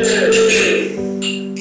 是。